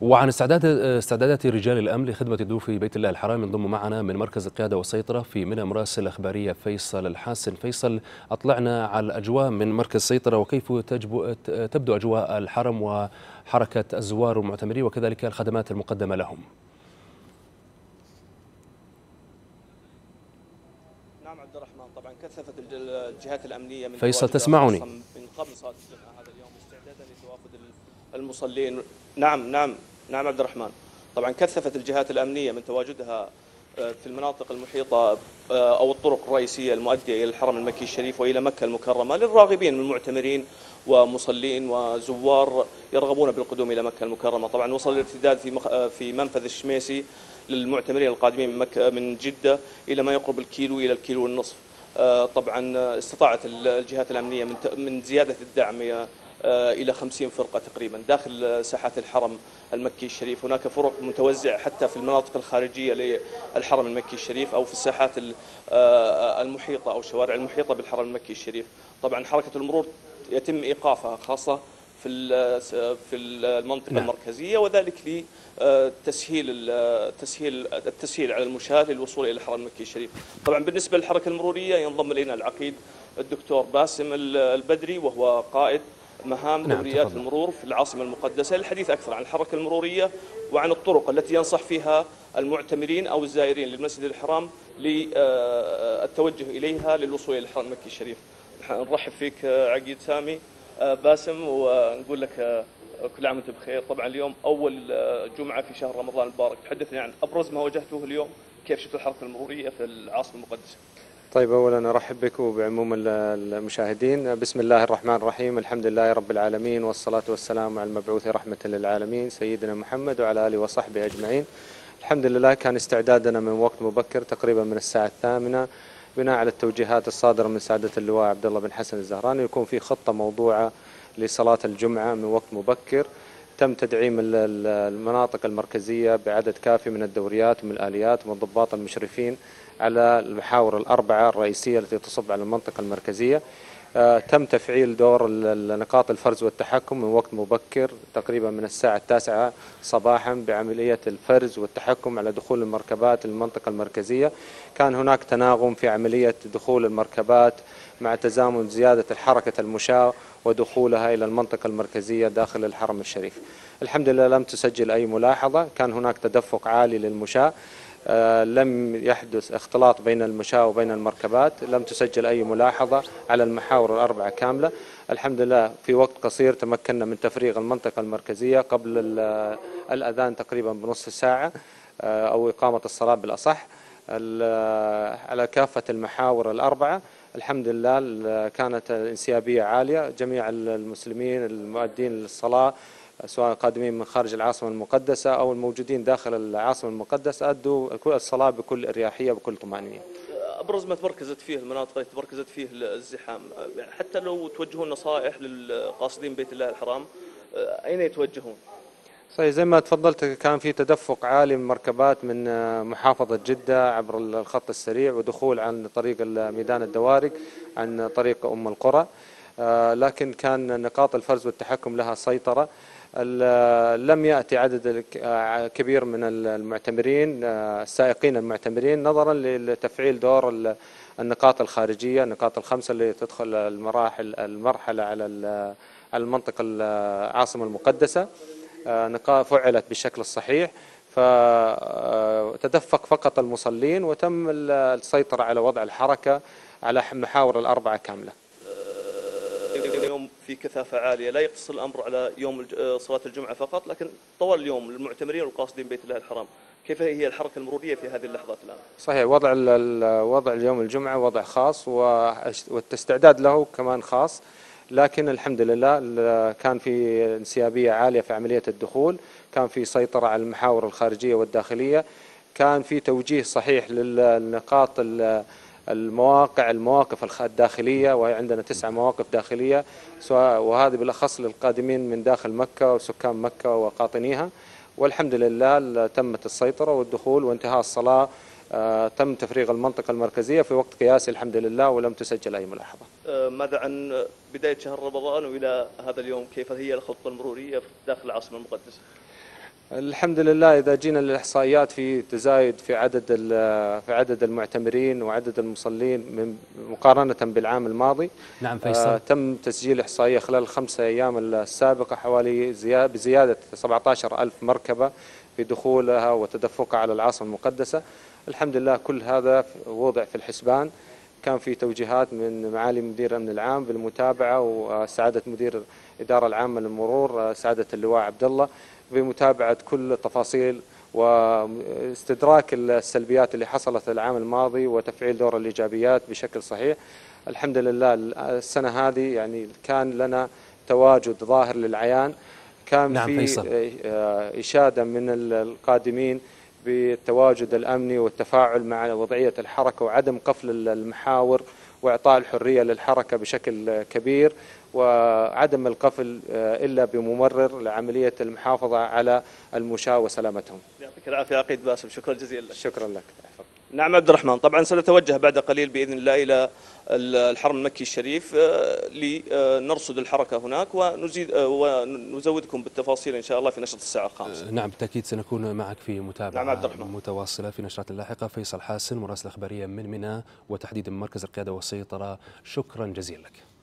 وعن استعداد استعدادات رجال الأمن لخدمة ضيوف بيت الله الحرام ينضم معنا من مركز القيادة والسيطرة في منى مراسل الإخبارية فيصل الحاسن. فيصل أطلعنا على الأجواء من مركز السيطرة وكيف تبدو أجواء الحرم وحركة الزوار والمعتمرين وكذلك الخدمات المقدمة لهم. نعم عبد الرحمن. طبعا كثفت الجهات الأمنية من فيصل تسمعني. من قبل الجمعه هذا اليوم استعدادا لتوافد المصلين. نعم نعم نعم عبد الرحمن. طبعا كثفت الجهات الأمنية من تواجدها في المناطق المحيطة أو الطرق الرئيسية المؤدية إلى الحرم المكي الشريف وإلى مكة المكرمة للراغبين من المعتمرين ومصلين وزوار يرغبون بالقدوم إلى مكة المكرمة، طبعا وصل الارتداد في في منفذ الشميسي للمعتمرين القادمين من مكة من جدة إلى ما يقرب الكيلو إلى الكيلو والنصف. طبعا استطاعت الجهات الأمنية من من زيادة الدعم إلى 50 فرقة تقريبا داخل ساحات الحرم المكي الشريف، هناك فرق متوزعة حتى في المناطق الخارجية للحرم المكي الشريف أو في الساحات المحيطة أو الشوارع المحيطة بالحرم المكي الشريف، طبعا حركة المرور يتم إيقافها خاصة في في المنطقة نعم. المركزية وذلك لتسهيل التسهيل التسهيل على المشاة للوصول إلى الحرم المكي الشريف. طبعا بالنسبة للحركة المرورية ينضم إلينا العقيد الدكتور باسم البدري وهو قائد مهام نعم دوريات تفضل. المرور في العاصمة المقدسة للحديث أكثر عن الحركة المرورية وعن الطرق التي ينصح فيها المعتمرين أو الزائرين للمسجد الحرام للتوجه إليها للوصول إلى الحرم المكي الشريف. نرحب فيك عقيد سامي باسم ونقول لك كل عام وأنت بخير طبعا اليوم أول جمعة في شهر رمضان المبارك تحدثني عن أبرز ما واجهته اليوم كيف شفت الحركة المرورية في العاصمة المقدسة طيب اولا أرحب بك وبعموم المشاهدين. بسم الله الرحمن الرحيم. الحمد لله رب العالمين والصلاة والسلام على المبعوث رحمة للعالمين سيدنا محمد وعلى آله وصحبه أجمعين. الحمد لله كان استعدادنا من وقت مبكر تقريبا من الساعة الثامنة بناء على التوجيهات الصادرة من سعادة اللواء عبد الله بن حسن الزهراني يكون في خطة موضوعة لصلاة الجمعة من وقت مبكر. تم تدعيم المناطق المركزية بعدد كافي من الدوريات ومن الآليات ومن الضباط المشرفين على المحاور الأربعة الرئيسية التي تصب على المنطقة المركزية. تم تفعيل دور نقاط الفرز والتحكم من وقت مبكر تقريبا من الساعة التاسعة صباحا بعملية الفرز والتحكم على دخول المركبات للمنطقة المركزية. كان هناك تناغم في عملية دخول المركبات مع تزامن زيادة الحركة المشاة ودخولها إلى المنطقة المركزية داخل الحرم الشريف. الحمد لله لم تسجل أي ملاحظة. كان هناك تدفق عالي للمشاة. آه لم يحدث اختلاط بين المشاة وبين المركبات لم تسجل أي ملاحظة على المحاور الأربعة كاملة. الحمد لله في وقت قصير تمكنا من تفريغ المنطقة المركزية قبل الأذان تقريبا بنصف ساعة آه أو إقامة الصلاة بالأصح. على كافة المحاور الأربعة الحمد لله كانت الانسيابية عالية. جميع المسلمين المؤدين للصلاة سواء قادمين من خارج العاصمة المقدسة أو الموجودين داخل العاصمة المقدسة أدوا الصلاة بكل إريحية بكل طمأنينة. أبرز ما تمركزت فيه المناطق اللي تمركزت فيه الزحام. حتى لو توجهون نصائح للقاصدين بيت الله الحرام أين يتوجهون؟ صحيح زي ما تفضلت كان في تدفق عالي من مركبات من محافظة جدة عبر الخط السريع ودخول عن طريق ميدان الدوارق عن طريق أم القرى. لكن كان نقاط الفرز والتحكم لها سيطرة. لم يأتي عدد كبير من المعتمرين السائقين المعتمرين نظرا لتفعيل دور النقاط الخارجية النقاط الخمسة اللي تدخل المراحل المرحلة على المنطقة العاصمة المقدسة. نقاط فعلت بالشكل الصحيح فتدفق فقط المصلين وتم السيطرة على وضع الحركة على محاور الأربعة كاملة. في كثافة عالية. لا يقتصر الأمر على يوم صلاة الجمعة فقط لكن طوال اليوم للمعتمرين والقاصدين بيت الله الحرام. كيف هي الحركة المرورية في هذه اللحظات الآن؟ صحيح وضع وضع اليوم الجمعة وضع خاص والاستعداد له كمان خاص. لكن الحمد لله كان في انسيابية عالية في عملية الدخول كان في سيطرة على المحاور الخارجية والداخلية كان في توجيه صحيح للنقاط المواقع المواقف الداخلية وهي عندنا تسع مواقف داخلية وهذه بالأخص للقادمين من داخل مكة وسكان مكة وقاطنيها. والحمد لله تمت السيطرة والدخول وانتهاء الصلاة تم تفريغ المنطقة المركزية في وقت قياسي الحمد لله ولم تسجل أي ملاحظة. ماذا عن بداية شهر رمضان وإلى هذا اليوم؟ كيف هي الخطة المرورية داخل العاصمة المقدسة؟ الحمد لله إذا جينا للإحصائيات في تزايد في عدد في عدد المعتمرين وعدد المصلين من مقارنة بالعام الماضي. نعم آه، فيصل. تم تسجيل إحصائية خلال الخمسة أيام السابقة حوالي زيا- بزيادة 17 ألف مركبة في دخولها وتدفقها على العاصمة المقدسة. الحمد لله كل هذا وضع في الحسبان. كان في توجيهات من معالي مدير الأمن العام بالمتابعة وسعادة مدير الإدارة العامة للمرور سعادة اللواء عبد الله بمتابعة كل التفاصيل واستدراك السلبيات اللي حصلت العام الماضي وتفعيل دور الإيجابيات بشكل صحيح الحمد لله السنة هذه يعني كان لنا تواجد ظاهر للعيان كان نعم، في فيصل. آه، إشادة من ال- القادمين بالتواجد الأمني والتفاعل مع وضعية الحركة وعدم قفل ال- المحاور وإعطاء الحرية للحركة بشكل كبير وعدم القفل آه، إلا بممرر لعملية المحافظة على المشاة وسلامتهم. يعطيك العافية عقيد باسم. شكرا جزيلا. لك شكرا لك. نعم عبد الرحمن. طبعا سنتوجه بعد قليل بإذن الله إلى الحرم المكي الشريف آه، لنرصد الحركة هناك ونزيد آه، ونزودكم بالتفاصيل إن شاء الله في نشرة الساعة الخامسة. نعم بالتأكيد سنكون معك في متابعة نعم عبد الرحمن. متواصلة في نشرات لاحقة. فيصل حاسن مراسل أخبارية من منى وتحديدا مركز القيادة والسيطرة. شكرا جزيلا لك.